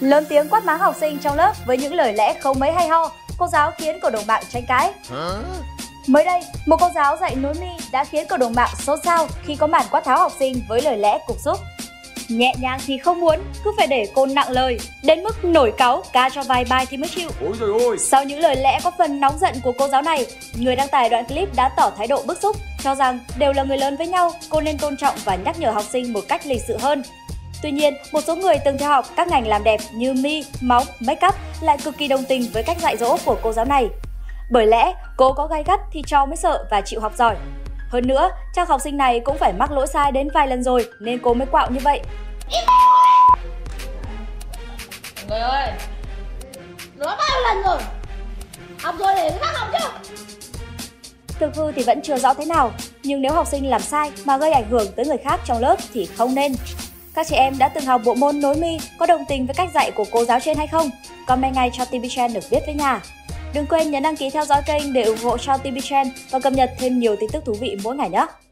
Lớn tiếng quát mắng học sinh trong lớp với những lời lẽ không mấy hay ho, cô giáo khiến cộng đồng mạng tranh cãi. Mới đây, một cô giáo dạy nối mi đã khiến cộng đồng mạng xôn xao khi có màn quát tháo học sinh với lời lẽ cục xúc. Nhẹ nhàng thì không muốn, cứ phải để cô nặng lời, đến mức nổi cáu ca cho vài bài thì mới chịu. Ôi trời ơi Sau những lời lẽ có phần nóng giận của cô giáo này, người đăng tải đoạn clip đã tỏ thái độ bức xúc, cho rằng đều là người lớn với nhau, cô nên tôn trọng và nhắc nhở học sinh một cách lịch sự hơn. Tuy nhiên, một số người từng theo học các ngành làm đẹp như mi, móng, make up lại cực kỳ đồng tình với cách dạy dỗ của cô giáo này. Bởi lẽ, cô có gai gắt thì cho mới sợ và chịu học giỏi. Hơn nữa, chắc học sinh này cũng phải mắc lỗi sai đến vài lần rồi nên cô mới quạo như vậy. Người ơi Nói bao lần rồi Học rồi để khác học chứ Thực hư thì vẫn chưa rõ thế nào, nhưng nếu học sinh làm sai mà gây ảnh hưởng tới người khác trong lớp thì không nên. Các chị em đã từng học bộ môn nối mi có đồng tình với cách dạy của cô giáo trên hay không? Comment ngay cho TV Trend được biết với nhà. Đừng quên nhấn đăng ký theo dõi kênh để ủng hộ cho TV Trend và cập nhật thêm nhiều tin tức thú vị mỗi ngày nhé!